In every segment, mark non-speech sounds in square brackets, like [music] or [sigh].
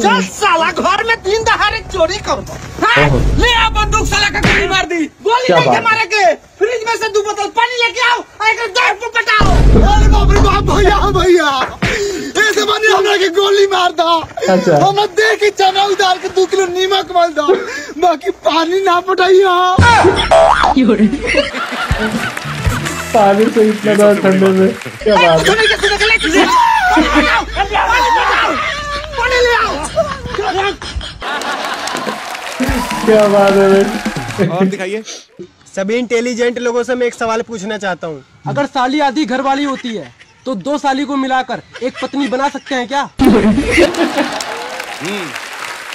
चल साला घर में तीन दहाड़े चोरी कर दो हाँ? ले आ बंदूक साला का गोली मार दी। गोली नहीं के मारे के। फ्रिज में से दो बोतल पानी लेके आओ और एक दर्द पे पटाओ। अरे बाप रे बाप भैया भैया। ऐसे बनी हमरा के गोली मार दो। अच्छा। हम देख के चना उतार के दो किलो नीमक मल दो। बाकी पानी ना पटाइयो पानी से इतना ज़्यादा ठंडे में। क्या बात है? क्या बात है भाई? और दिखाइए। सभी इंटेलिजेंट लोगों से मैं एक सवाल पूछना चाहता हूँ। अगर साली आधी घर वाली होती है तो दो साली को मिलाकर एक पत्नी बना सकते हैं क्या?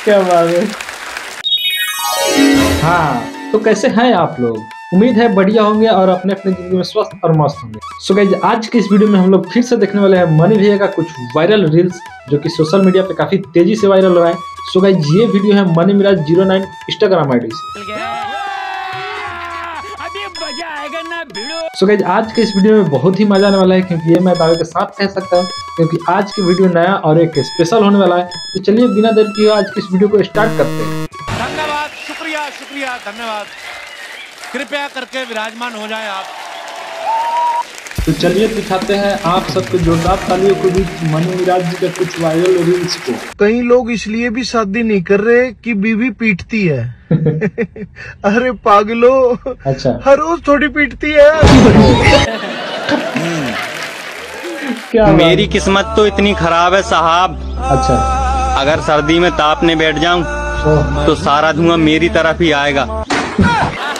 क्या बात है? हाँ तो कैसे हैं आप लोग? उम्मीद है बढ़िया होंगे और अपने अपने ज़िंदगी में स्वस्थ और मस्त होंगे। सो गाइज़ आज के इस वीडियो में हम लोग फिर से देखने वाले हैं मनी भैया का कुछ वायरल रील्स जो कि सोशल मीडिया पे काफ़ी तेज़ी से वायरल हो रहा है। सो गाइज़ ये वीडियो है Mani Meraj zero nine Instagram ID से। सो गाइज़ आज के इस वीडियो में बहुत ही मज़ा आने वाला है, क्योंकि ये मैं दावे के साथ कह सकता हूँ, क्योंकि आज की वीडियो नया और एक स्पेशल होने वाला है। तो चलिए बिना देर किए आज की इस वीडियो को स्टार्ट करते हैं। धन्यवाद, शुक्रिया शुक्रिया, धन्यवाद। कृपया करके विराजमान हो जाए आप। तो चलिए दिखाते हैं आप सबके जोरदार तालियों के बीच मनु मिराज जी के कुछ वायरल रील्स को। कई लोग इसलिए भी शादी नहीं कर रहे कि बीवी पीटती है। [laughs] अरे पागलो अच्छा। हर रोज थोड़ी पीटती है। क्या मेरी किस्मत तो इतनी खराब है साहब। अच्छा। अगर सर्दी में तापने बैठ जाऊँ तो सारा धुआँ मेरी तरफ़ ही आएगा।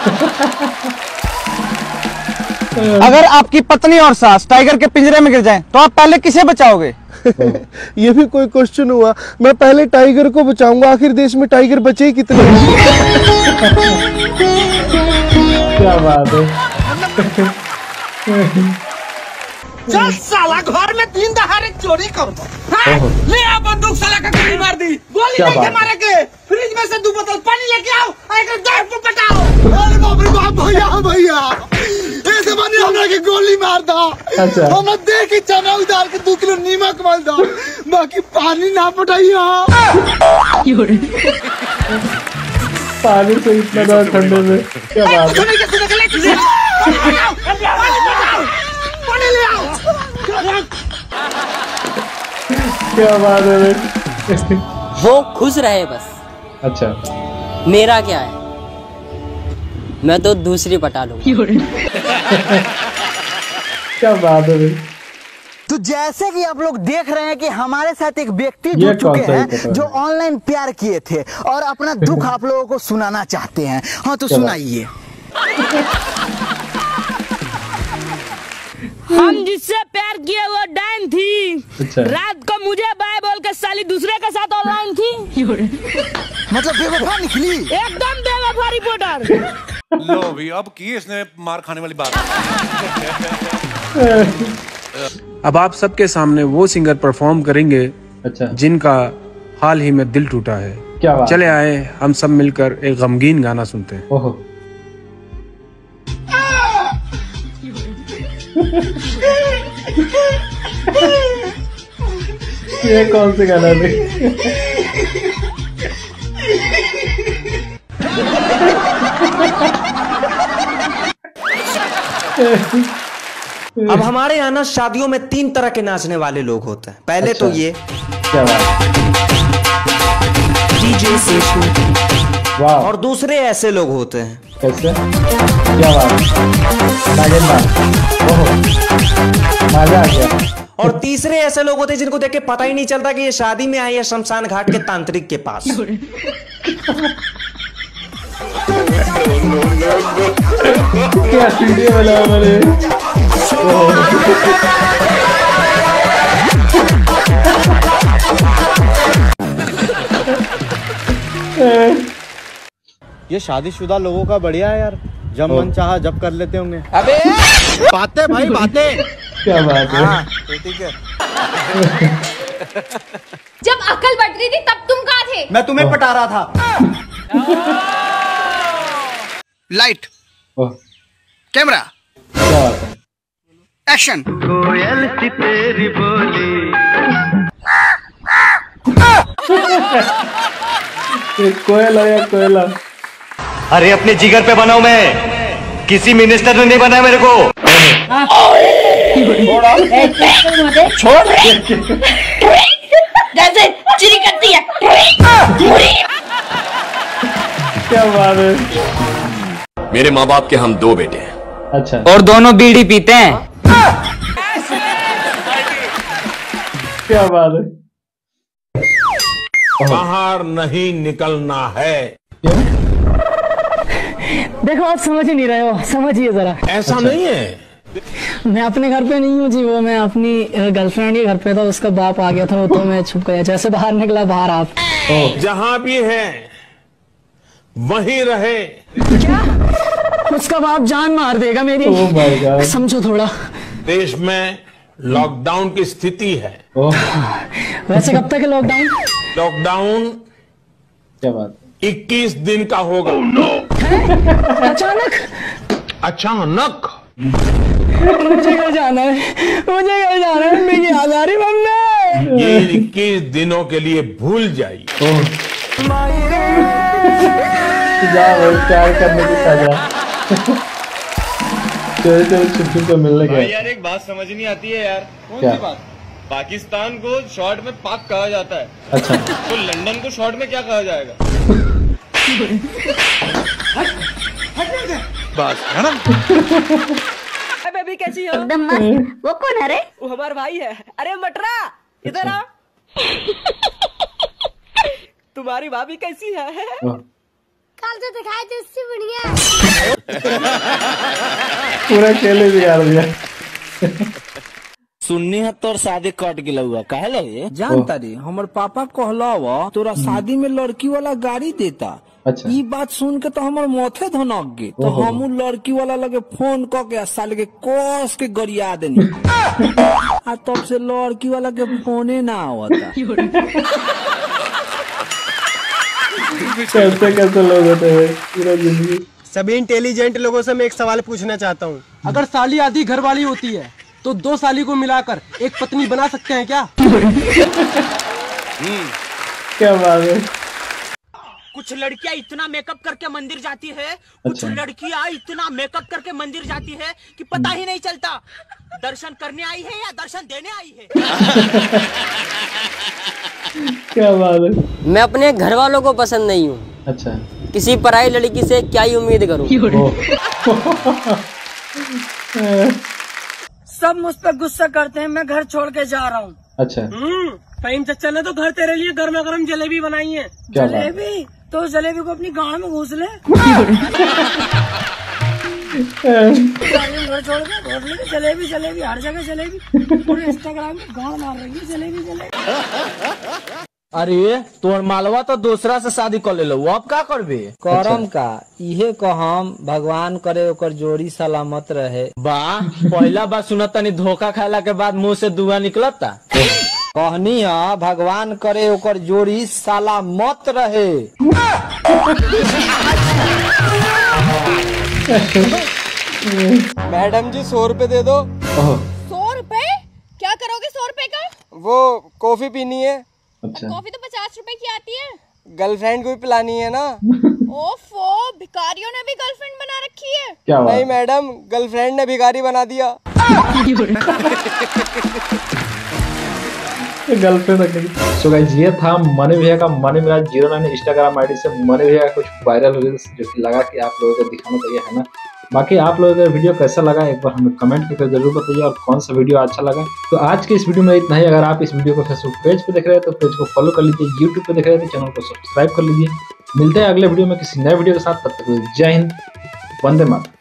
[laughs] अगर आपकी पत्नी और सास टाइगर के पिंजरे में गिर जाएँ तो आप पहले किसे बचाओगे? ये भी कोई क्वेश्चन हुआ। मैं पहले टाइगर को बचाऊँगा आखिर देश में टाइगर बचे ही कितने? क्या बात है। चल साला घर में तीन दहाड़े चोरी कर। हाँ? ले आ बंदूक साला का गोली मार दी। गोली नहीं मारे के फ्रिज में से दो बोतल पानी लेके आओ। के गोली मार दो अच्छा। हम देख के चना उतार के दो किलो नीमक मल दो बाकी पानी ना पटाइयो पानी से इतना ज़्यादा ठंडे में। क्या बात है? सुने के सुने के ले ले आओ, पानी ले आओ पानी ले आओ। क्या बात है वो खुश रहे बस। अच्छा। मेरा क्या है? मैं तो दूसरी पटा लूँगा। क्या बात है भाई? तो जैसे कि आप लोग देख रहे हैं कि हमारे साथ एक व्यक्ति जुड़ चुके हैं है? जो ऑनलाइन प्यार किए थे और अपना दुख आप लोगों को सुनाना चाहते हैं। हाँ तो सुनाइए। [laughs] हम जिससे प्यार किए वो डाइन थी। अच्छा। रात को मुझे बाय बोल के साली दूसरे के साथ ऑनलाइन थी। [laughs] मतलब बेवफा निकली। एकदम बेवफा रिपोर्टर। [laughs] लो भी अब की इसने मार खाने वाली बात? अब आप सबके सामने वो सिंगर परफॉर्म करेंगे अच्छा। जिनका हाल ही में दिल टूटा है। क्या बात? चले आए हम सब मिलकर एक गमगीन गाना सुनते हैं। ओहो। ये कौन से गाना है अब हमारे यहाँ ना शादियों में तीन तरह के नाचने वाले लोग होते हैं। पहले अच्छा। तो ये डीजे सेशु। और दूसरे ऐसे लोग होते हैं। कैसे? क्या बात है? और तीसरे ऐसे लोग होते हैं जिनको देख के पता ही नहीं चलता कि ये शादी में आए या शमशान घाट के तांत्रिक के पास। [laughs] [laughs] क्या सीढ़ी वाला हमारे ये शादीशुदा लोगों का बढ़िया है यार। जब मन चाहा जब कर लेते होंगे। अबे! बातें भाई [laughs] बातें। क्या बात है? ठीक है। जब अकल बढ़ रही थी तब तुम कहाँ थे? मैं तुम्हें पटा रहा था। [laughs] [laughs] लाइट। कैमरा। एक्शन। ये कोयला या कोयला? अरे अपने जिगर पे बनाऊ मैं। किसी मिनिस्टर ने नहीं बनाया मेरे को। छोड़ जैसे चिरी करती है। क्या बात है? मेरे माँ बाप के हम दो बेटे हैं। अच्छा। और दोनों बीड़ी पीते हैं। क्या बात है। बाहर नहीं निकलना है। देखो आप समझ ही नहीं रहे हो। समझिए जरा। ऐसा अच्छा। नहीं है। मैं अपने घर पे नहीं हूँ जी वो मैं अपनी गर्लफ्रेंड के घर पे था उसका बाप आ गया था वो तो मैं छुप गया जैसे बाहर निकला बाहर आप। जहाँ भी है। वहीं रहे। क्या? उसका बाप जान मार देगा मेरी। Oh. समझो थोड़ा। देश में लॉकडाउन की स्थिति है। वैसे कब तक है लॉकडाउन लॉकडाउन क्या बात 21 दिन का होगा। Oh, no. अचानक? अचानक? मुझे घर जाना है। मुझे घर जाना है। मेरी याद आ रही मम्मी ये 21 दिनों के लिए भूल जाइए। जा भाई प्यार करने की सजा चोरी चोरी छुप छुप के [laughs] मिलने गया यार एक बात समझ नहीं आती है यार। कौन क्या? सी बात? पाकिस्तान को शॉर्ट में पाक कहा जाता है। अच्छा। तो लंदन को शॉर्ट में क्या कहा जाएगा? बस है ना? बेबी कैसी हो? एकदम मस्त। वो कौन है रे? वो हमारा भाई है। अरे मटरा इधर आ। तुम्हारी भाभी कैसी है? कल तो दिखाई दे इससे बढ़िया पूरा केले बिगाड़ दिया। सुननी है तोर शादी कट गया हुआ जानता रे हमर पापा कहला तोरा शादी में लड़की वाला गाड़ी देता। अच्छा। ई बात सुन के तो हमर माथे धनक गे तो। हम लड़की वाला लगे फ़ोन क के साल के कस के गरिया देनी। [laughs] आ तब से लड़की वाला के फोने ना आवता। [laughs] कैसे कैसे लोग होते हैं? पूरा ज़िंदगी। सभी इंटेलिजेंट लोगों से मैं एक सवाल पूछना चाहता हूँ। अगर साली आधी घर वाली होती है तो दो साली को मिलाकर एक पत्नी बना सकते हैं क्या? क्या बात है? कुछ लड़कियाँ इतना मेकअप करके मंदिर जाती है कुछ अच्छा। लड़कियाँ इतना मेकअप करके मंदिर जाती है कि पता ही नहीं चलता। दर्शन करने आई है या दर्शन देने आई है? [laughs] क्या बात है। मैं अपने घर वालों को पसंद नहीं हूँ। अच्छा। किसी पराई लड़की से क्या ही उम्मीद करूँ? सब मुझ पर गुस्सा करते हैं मैं घर छोड़ के जा रहा हूँ। अच्छा। फहीम चचा ने तो घर तेरे लिए गर्मा गर्म जलेबी बनाई है। जलेबी? तो जलेबी को अपनी गाड़ में घुस ले। घर छोड़ के घोट ले जलेबी जलेबी हर जगह जलेबी पूरे इंस्टाग्राम में गाड़ मार रही है जलेबी जलेबी अरे तोर मालवा तो दूसरा से शादी कर ले लो अब का करबे? करम का? इहे कहम भगवान करे ओकर जोड़ी सलामत रहे। बा पहला बार सुनत तनी धोखा खाला के बाद मुँह से दुआ निकलता। कहनी है भगवान करे ओकर जोड़ी सलामत रहे। [laughs] मैडम जी सौ रुपए दे दो। सौ रुपए? क्या करोगे सौ रुपए का? वो कॉफ़ी पीनी है। अच्छा। कॉफ़ी तो पचास रुपए की आती है। गर्लफ्रेंड को भी पिलानी है ना। [laughs] ओफो भिखारियों ने भी गर्लफ्रेंड बना रखी है। क्या नहीं मैडम गर्लफ्रेंड ने भिखारी बना दिया। [laughs] गर्लफ्रेंड सो गाइस ये था मनी भैया का मनी मेरा ज़ीरो नाइन इंस्टाग्राम आईडी से। मनी भैया कुछ वायरल रील्स जो कि लगा कि आप लोगों को दिखाना चाहिए, है ना? बाकी आप लोगों का वीडियो कैसा लगा, एक बार हमें कमेंट करके ज़रूर बताइए और कौन सा वीडियो अच्छा लगा। तो आज के इस वीडियो में इतना ही। अगर आप इस वीडियो को फेसबुक पेज पे देख रहे हैं तो पेज को फॉलो कर लीजिए यूट्यूब पे देख रहे हैं तो चैनल को सब्सक्राइब कर लीजिए। मिलते हैं अगले वीडियो में किसी नए वीडियो के साथ। तब तक जय हिंद, वंदे मातरम।